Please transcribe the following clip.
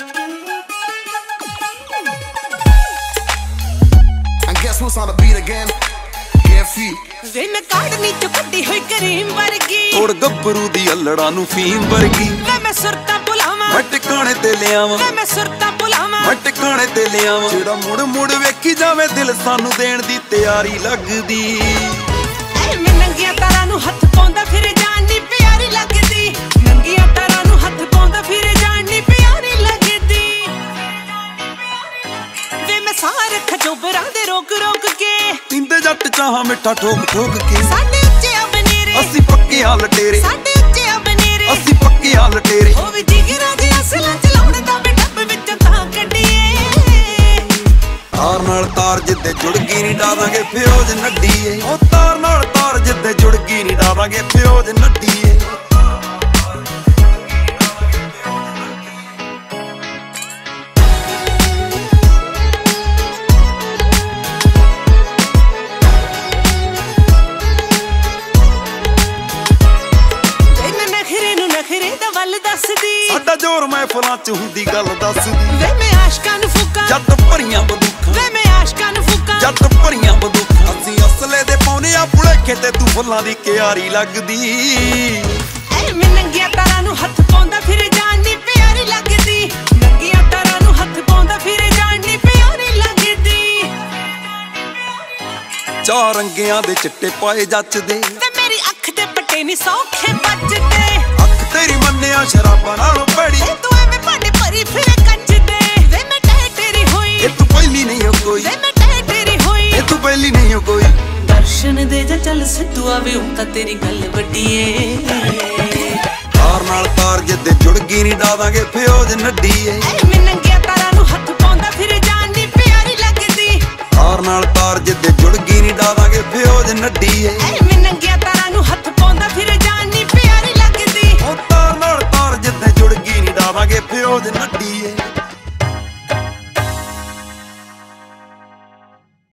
And guess who's on the beat again? KFC. ਵੇ ਮੈਂ ਕਾੜਨੀ ਚ ਕੱਢੀ ਹੋਈ ਕਰੀਮ ਵਰਗੀ। ਤੋੜ ਗੱਭਰੂ ਦੀ ਅਲੜਾ ਨੂੰ ਫੀਮ ਵਰਗੀ। ਵੇ ਮੈਂ ਸੁਰਤਾ ਭੁਲਾਵਾਂ। ਮੈਂ ਟਿਕਾਣੇ ਤੇ ਲਿਆਵਾਂ। ਵੇ ਮੈਂ ਸੁਰਤਾ ਭੁਲਾਵਾਂ। ਮੈਂ ਟਿਕਾਣੇ ਤੇ ਲਿਆਵਾਂ। ਜਿਹੜਾ ਮੁੜ ਮੁੜ ਵੇਖੀ ਜਾਵੇ ਦਿਲ ਸਾਨੂੰ ਦੇਣ ਦੀ ਤਿਆਰੀ ਲੱਗਦੀ। ਐ ਮੈਂ ਨੰਗੀਆਂ ਤਾਰਾਂ ਮੈਂ ਸਾਰ ਖਜੋਬਰਾਂ ਦੇ ਰੋਕ ਰੋਕ ਕੇ। ਤਿੰਦੇ ਜੱਟ ਚਾਹਾਂ ਮਿੱਠਾ ਠੋਕ ਠੋਕ ਕੇ। ਸਾਡੇ ਉੱਚੇ ਆ ਬਨੇਰੇ ਅਸੀਂ ਪੱਕੇ ਆ ਲਟੇਰੇ ਸਾਡੇ ਉੱਚੇ ਆ ਬਨੇਰੇ ਅਸੀਂ ਪੱਕੇ ਆ ਲਟੇਰੇ ਉਹ ਵੀ ਜਿਗਰਾਂ ਦੇ ਅਸਲਾਂ ਚਲਾਉਣ ਦਾ ਵੀ ਡੱਬ ਵਿੱਚ ਤਾਂ ਕੱਢੀਏ। ਤਾਰ ਨਾਲ ਤਾਰ ਜਿੱਦੇ ਜੁੜ ਗਈ ਨਹੀਂ ਡਾਵਾਂਗੇ ਫਿਓਜ ਨੱਡੀਏ। ਉਹ ਤਾਰ ਨਾਲ ਤਾਰ ਜਿੱਦੇ ਜੁੜ ਗਈ ਨਹੀਂ ਡਾਵਾਂਗੇ ਫਿਓਜ ਨੱਡੀਏ। ਦੱਸਦੀ ਸਾਡਾ ਜ਼ੋਰ ਮਹਿਫਲਾਂ ਚ ਹੁੰਦੀ ਗੱਲ ਦੱਸਦੀ। ਵੇ ਮੈਂ ਆਸ਼ਕਾਂ ਨੂੰ ਫੂਕਾਂ। ਜੱਟ ਭਰੀਆਂ ਬੰਦੂਕਾਂ। ਵੇ ਮੈਂ ਆਸ਼ਕਾਂ ਨੂੰ ਫੂਕਾਂ। ਜੱਟ ਭਰੀਆਂ ਬੰਦੂਕਾਂ। ਅਸੀਂ ਅਸਲੇ ਦੇ ਪਾਉਨੇ ਆ ਪੁਲੇਖੇ ਤੇ ਤੂੰ ਫੁੱਲਾਂ ਦੀ ਕਿਆਰੀ ਲੱਗਦੀ। ਐ ਮੈਂ ਨੰਗੀਆਂ ਤਾਰਾਂ ਨੂੰ ਹੱਥ ਪਾਉਂਦਾ ਫਿਰ ਜਾਨ ਨੀ ਪਿਆਰੀ ਲੱਗਦੀ। ਨੰਗੀਆਂ ਤਾਰਾਂ ਨੂੰ ਹੱਥ ਪਾਉਂਦਾ ਫਿਰ ਜਾਨ ਨੀ ਪਿਆਰੀ ਲੱਗਦੀ। ਚਾਰ ਰੰਗਿਆਂ ਦੇ ਚਿੱਟੇ ਪਾਏ ਜੱਚਦੇ। ਵੇ ਮੇਰੀ ਅੱਖ ਦੇ ਪੱਟੇ ਨੀ ਸੌਖੇ ਦਰਸ਼ਨ ਦੇ ਜਾ ਚੱਲ ਸਿੱਧੂ ਆਵੇ ਹੁਣ ਤਾਂ ਤੇਰੀ ਗੱਲ ਵੱਡੀਏ। ਤਾਰ ਨਾਲ ਤਾਰ ਜਿੱਦੇ ਜੁੜ ਗਈ ਨਹੀਂ ਡਾਵਾਂਗੇ ਫਿਓਜ ਨੱਡੀਏ। ਐ ਮੈਂ ਨੰਗੀਆਂ ਤਾਰਾਂ ਨੂੰ ਹੱਥ ਪਾਉਂਦਾ ਫਿਰ ਜਾਨ ਨੀ ਪਿਆਰੀ ਲੱਗਦੀ। ਤਾਰ ਨਾਲ ਤਾਰ ਜਿੱਦੇ ਜੁੜ ਗਈ ਨਹੀਂ ਡਾਵਾਂਗੇ ਫਿਓਜ ਨੱਡੀਏ। ਐ ਮੈਂ ਨੰਗੀਆਂ ਤਾਰਾਂ ਨੂੰ ਹੱਥ